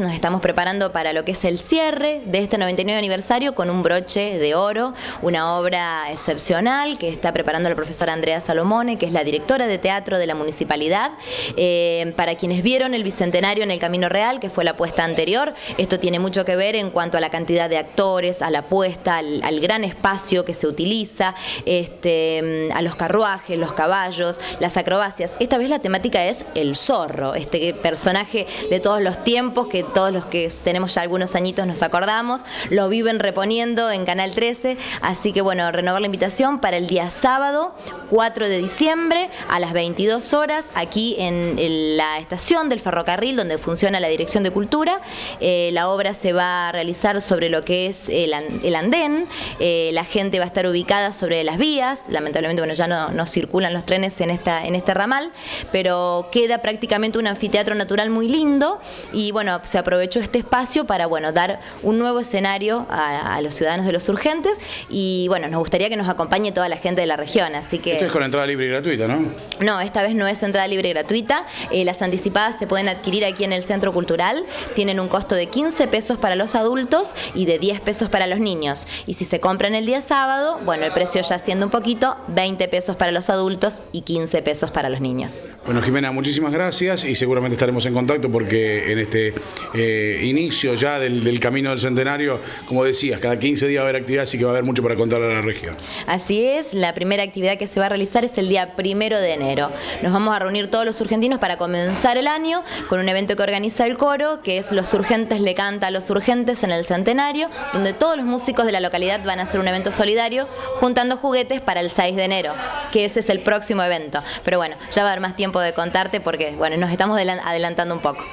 nos estamos preparando para lo que es el cierre de este 99 aniversario con un broche de oro, una obra excepcional que está preparando la profesora Andrea Salomone, que es la directora de teatro de la municipalidad. Eh, para quienes vieron el Bicentenario en el Camino Real, que fue la apuesta anterior, esto tiene mucho que ver en cuanto a la cantidad de actores, a la apuesta, al, gran espacio que se utiliza, este, a los carruajes, los caballos, las acrobacias. Esta vez la temática es el zorro, este personaje de todos los tiempos, que todos los que tenemos ya algunos añitos nos acordamos, lo viven reponiendo en Canal 13, así que bueno, renovar la invitación para el día sábado, 4 de diciembre, a las 22 horas, aquí en, la estación del ferrocarril donde funciona la Dirección de Cultura. Eh, la obra se va a realizar sobre lo que es el, andén, eh, la gente va a estar ubicada sobre las vías, lamentablemente bueno, ya no, no circulan los trenes en, esta, en este ramal, pero queda prácticamente un anfiteatro natural muy lindo y bueno, se aprovechó este espacio para bueno, dar un nuevo escenario a, los ciudadanos de los urgentes y bueno, nos gustaría que nos acompañe toda la gente de la región, así que... Esto es con entrada libre y gratuita, ¿no? No, esta vez no es entrada libre y gratuita, eh, las anticipadas se pueden adquirir aquí en el Centro Cultural, tienen un costo de 15 pesos para los adultos y de 10 pesos para los niños y si se compran el día sábado, bueno, el precio ya siendo un poquito, 20 pesos para los adultos y 15 pesos para los niños. Bueno, Jimena, muchísimas gracias y seguramente estaremos en contacto porque en este eh, inicio ya del, camino del centenario, como decías, cada 15 días va a haber actividad, así que va a haber mucho para contar a la región. Así es, la primera actividad que se va a realizar es el día primero de enero. Nos vamos a reunir todos los urgentinos para comenzar el año con un evento que organiza el coro, que es Los Urgentes le canta a los urgentes en el centenario, donde todos los músicos de la localidad van a hacer un evento solidario juntando juguetes para el 6 de enero, que ese es el próximo evento. Pero bueno, ya va a haber más tiempo de contarte porque bueno, nos estamos adelantando un poco.